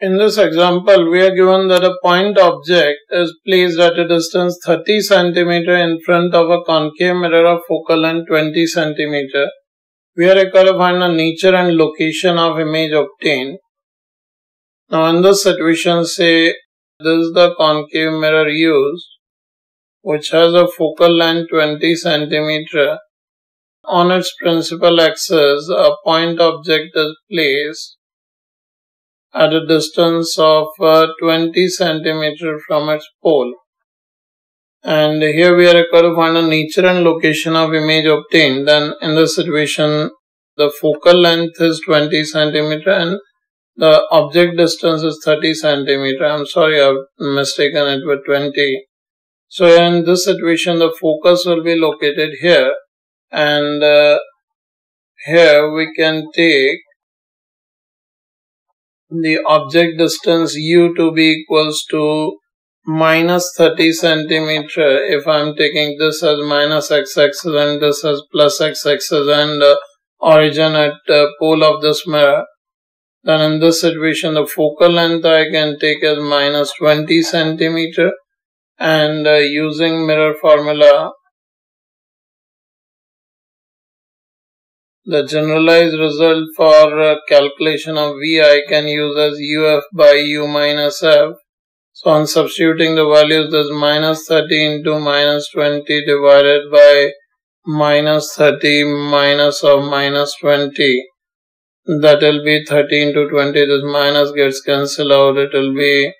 In this example, we are given that a point object is placed at a distance 30 cm in front of a concave mirror of focal length 20 cm. We are required to find the nature and location of image obtained. Now in this situation, say this is the concave mirror used, which has a focal length 20 cm. On its principal axis, a point object is placed at a distance of uh, 20 centimeter from its pole. And here we are required to find the nature and location of image obtained. Then in this situation, the focal length is 20 centimeter and the object distance is 30 centimeter. I'm sorry, I've mistaken it with 20. So in this situation, the focus will be located here and uh, here we can take the object distance u to be equals to minus 30 centimeter. If I'm taking this as minus x-axis and this as plus x-axis and uh, origin at uh, pole of this mirror. Then in this situation the focal length I can take as minus 20 centimeter. And uh, using mirror formula The generalized result for uh, calculation of V I can use as UF by U minus F. So on substituting the values this minus 30 into minus 20 divided by minus 30 minus of minus 20 that will be 30 into 20 this minus gets cancelled out. It will be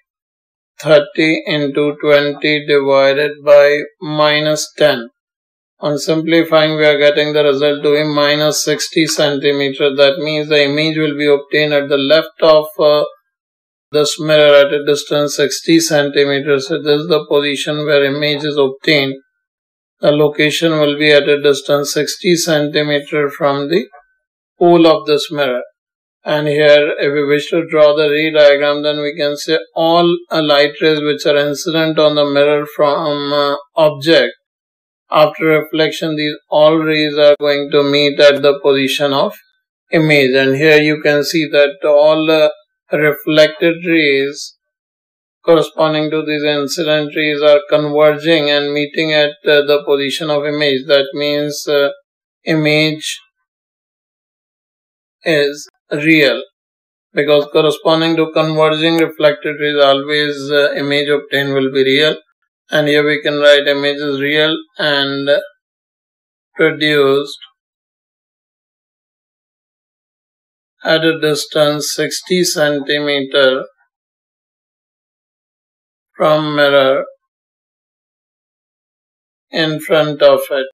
30 into 20 divided by minus 10 on simplifying, we are getting the result to be minus 60 centimeter. That means the image will be obtained at the left of uh, this mirror at a distance 60 centimeters. So this is the position where image is obtained. The location will be at a distance 60 centimeter from the pole of this mirror. And here, if we wish to draw the ray diagram, then we can say all light rays which are incident on the mirror from uh, object after reflection these all rays are going to meet at the position of image. And here you can see that all uh, reflected rays corresponding to these incident rays are converging and meeting at uh, the position of image. That means uh, image is real. Because corresponding to converging reflected rays always image obtained will be real and here we can write image is real and produced at a distance 60 centimeter from mirror in front of it.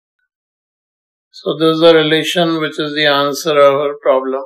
So this is the relation which is the answer of our problem.